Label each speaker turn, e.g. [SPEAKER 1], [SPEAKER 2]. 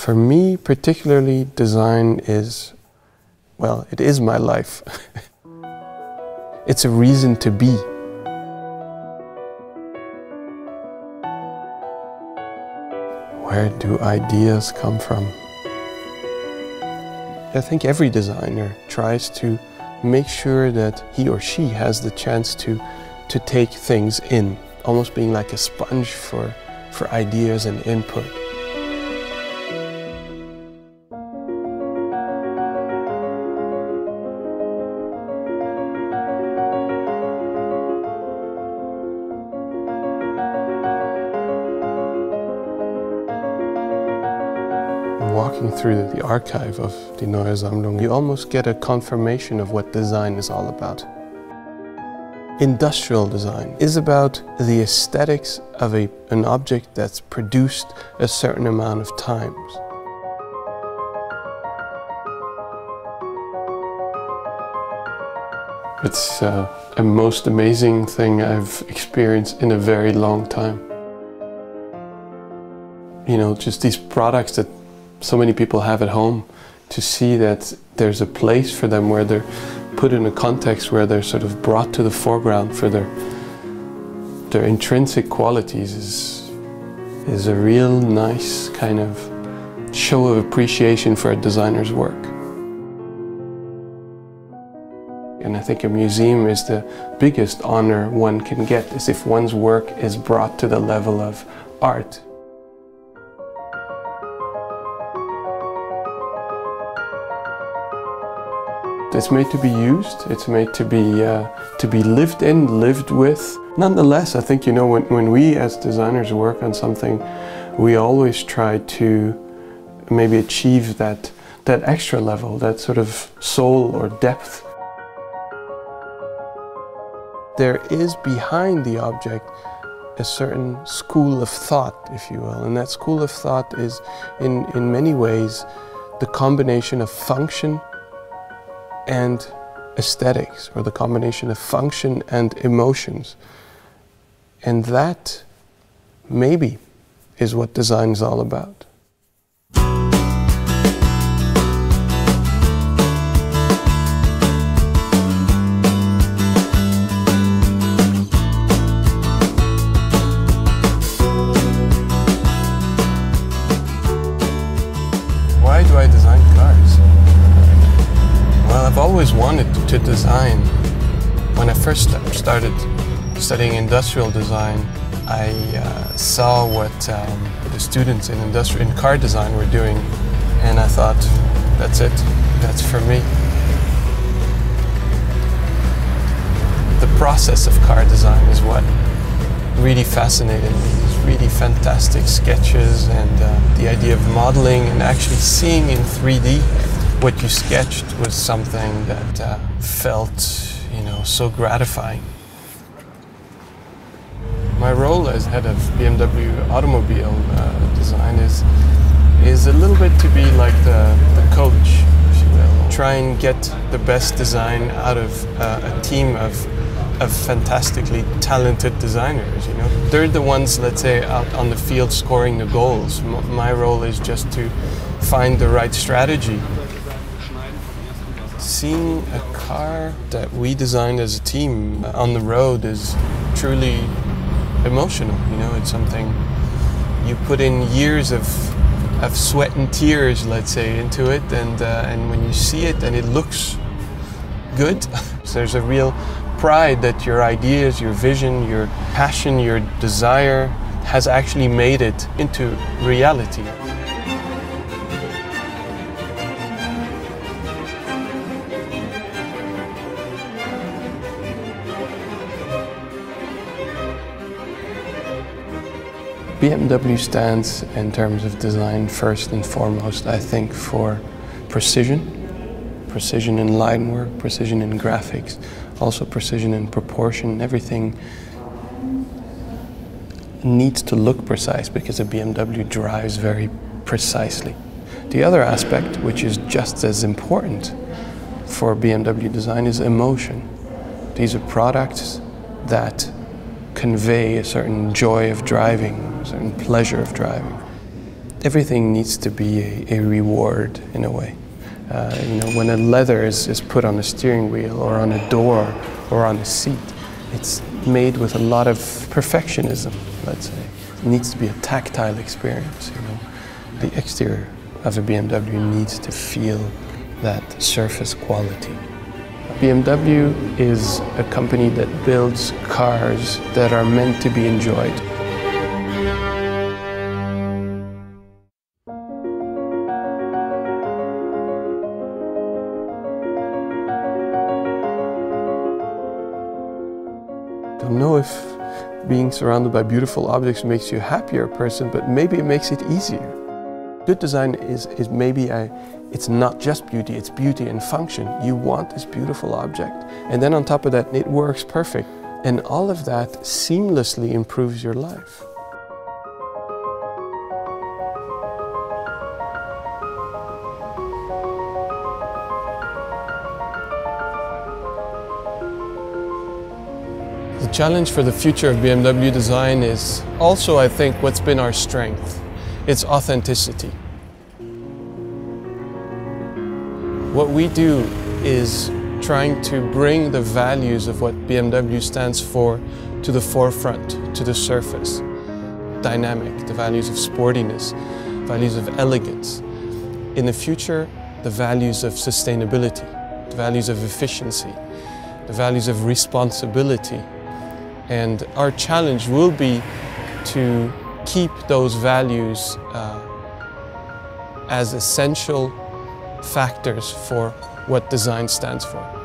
[SPEAKER 1] For me, particularly, design is, well, it is my life. it's a reason to be. Where do ideas come from? I think every designer tries to make sure that he or she has the chance to, to take things in, almost being like a sponge for, for ideas and input. Walking through the archive of Die Neue Sammlung, you almost get a confirmation of what design is all about. Industrial design is about the aesthetics of a, an object that's produced a certain amount of times. It's uh, a most amazing thing I've experienced in a very long time. You know, just these products that so many people have at home to see that there's a place for them where they're put in a context where they're sort of brought to the foreground for their their intrinsic qualities is is a real nice kind of show of appreciation for a designer's work. And I think a museum is the biggest honor one can get is if one's work is brought to the level of art. It's made to be used, it's made to be, uh, to be lived in, lived with. Nonetheless, I think, you know, when, when we as designers work on something, we always try to maybe achieve that, that extra level, that sort of soul or depth. There is behind the object a certain school of thought, if you will, and that school of thought is in, in many ways the combination of function and aesthetics, or the combination of function and emotions. And that, maybe, is what design is all about. Why do I design? Well, I've always wanted to design. When I first started studying industrial design, I uh, saw what um, the students in industrial in car design were doing, and I thought, that's it, that's for me. The process of car design is what really fascinated me. These really fantastic sketches and uh, the idea of modeling and actually seeing in 3D what you sketched was something that uh, felt, you know, so gratifying. My role as head of BMW automobile uh, design is is a little bit to be like the, the coach, if you will. Try and get the best design out of uh, a team of of fantastically talented designers. You know, they're the ones, let's say, out on the field scoring the goals. My role is just to find the right strategy. Seeing a car that we designed as a team on the road is truly emotional. You know, it's something you put in years of of sweat and tears, let's say, into it, and uh, and when you see it and it looks good, there's a real pride that your ideas, your vision, your passion, your desire has actually made it into reality. BMW stands in terms of design first and foremost, I think, for precision. Precision in line work, precision in graphics, also precision in proportion. Everything needs to look precise because a BMW drives very precisely. The other aspect, which is just as important for BMW design, is emotion. These are products that convey a certain joy of driving, certain pleasure of driving. everything needs to be a, a reward in a way. Uh, you know, when a leather is, is put on a steering wheel or on a door or on a seat, it's made with a lot of perfectionism, let's say. It needs to be a tactile experience, you know. The exterior of a BMW needs to feel that surface quality. BMW is a company that builds cars that are meant to be enjoyed. Know if being surrounded by beautiful objects makes you a happier person, but maybe it makes it easier. Good design is, is maybe a, it's not just beauty, it's beauty and function. You want this beautiful object. And then on top of that, it works perfect. And all of that seamlessly improves your life. The challenge for the future of BMW design is also, I think, what's been our strength. It's authenticity. What we do is trying to bring the values of what BMW stands for to the forefront, to the surface. Dynamic, the values of sportiness, values of elegance. In the future, the values of sustainability, the values of efficiency, the values of responsibility, and our challenge will be to keep those values uh, as essential factors for what design stands for.